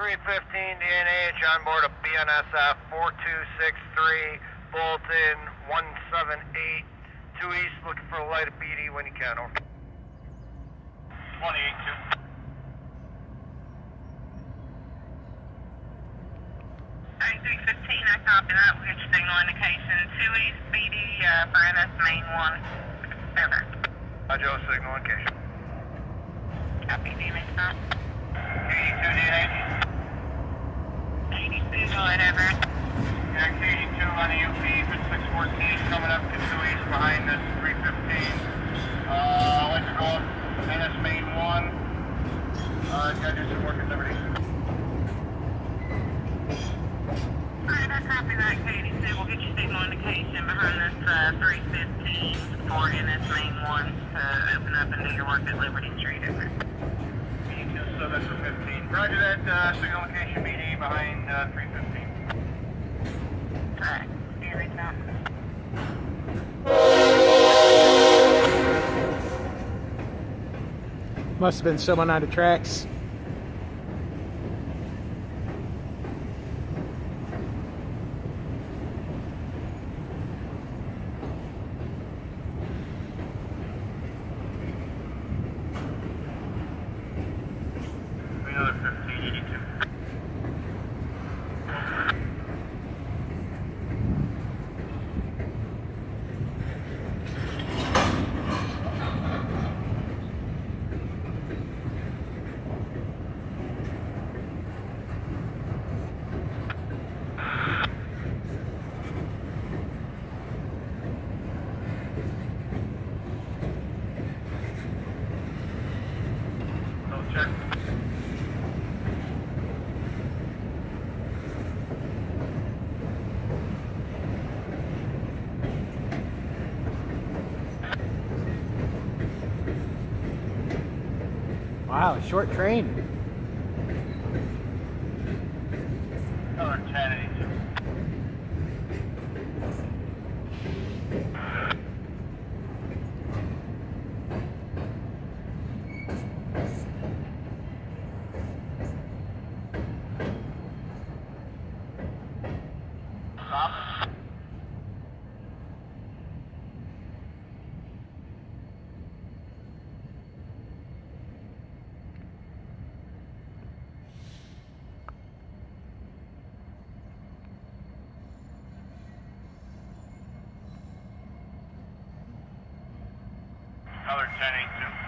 315 DNH on board a BNSF 4263, Bolton 178, 2 East, looking for a light of BD when you can, over. 28 2. I copy that. We'll get your signal indication. Two East BD uh, for NS main one. Over. Roger, signal indication. Copy, DNH stop. 82 DNH. Eighty-two, go ahead, over. Yeah, 82 on the UP for 614 coming up to 2 East behind this 315. Uh, electrical NS main 1. Uh, gotta do some work at Liberty. Alright, I copy that, Katie. So we'll get your signal indication behind this uh, 315 for NS main one to open up and do your work at Liberty Street. Over. 82 Southern 15. Roger that, uh, signal location BD behind uh, 315. Alright, DNH out. Must have been someone on the tracks. Wow, short train. Another 10, 82. Stop. Another 10, 82.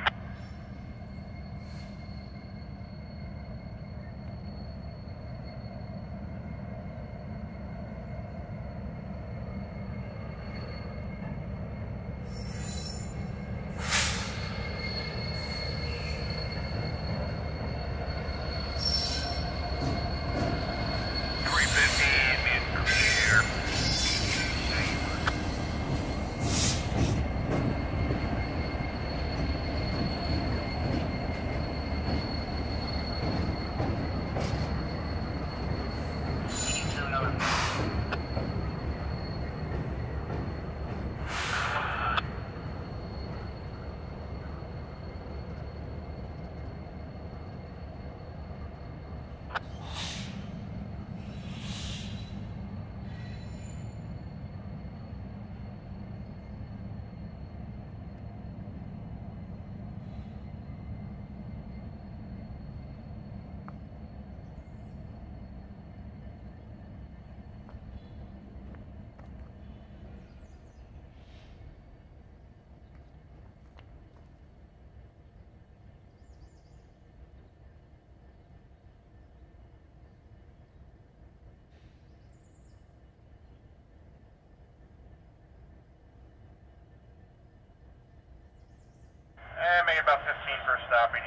About 15 for a stop, 82.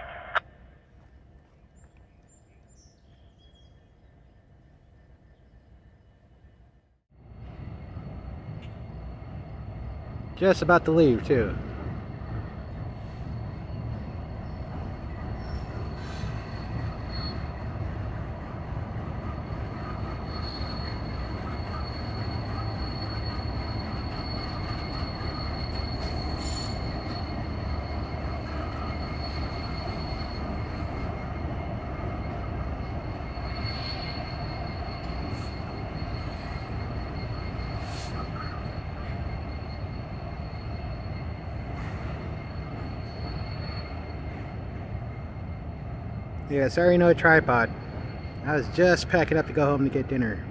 Just about to leave, too. Yeah, sorry, no tripod. I was just packing up to go home to get dinner.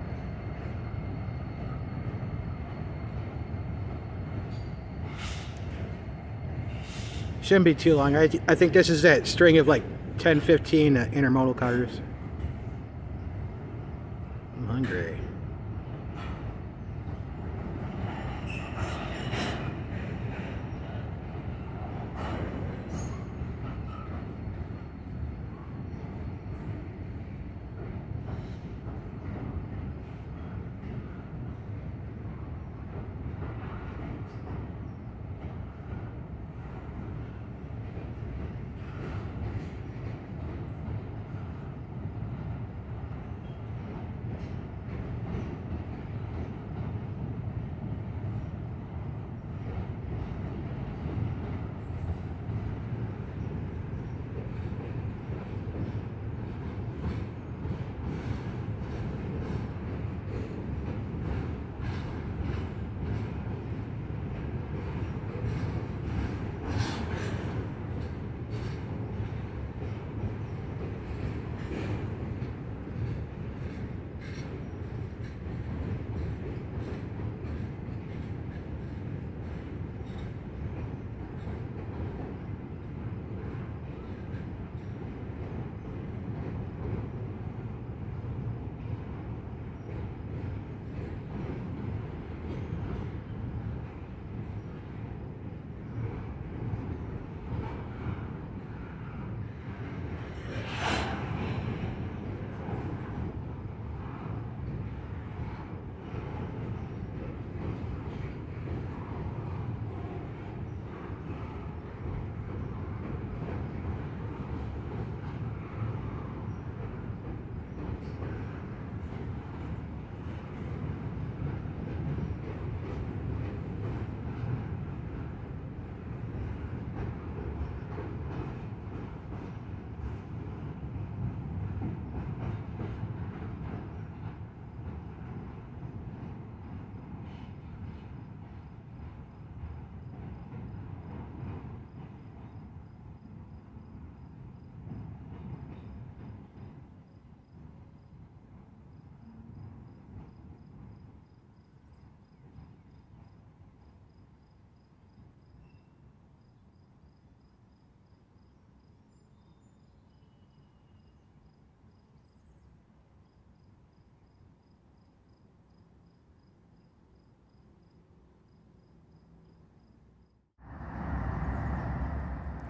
Shouldn't be too long. I, I think this is that string of like 10, 15 uh, intermodal cars. I'm hungry.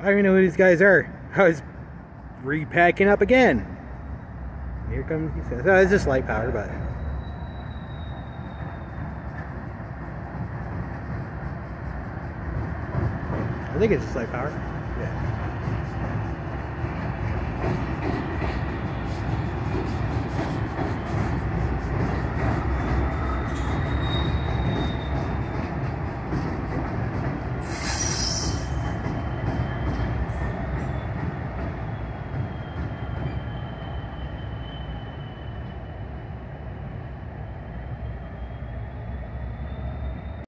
I don't even know who these guys are. I was repacking up again. Here comes he says, oh, it's just light power, but I think it's just light power. Yeah.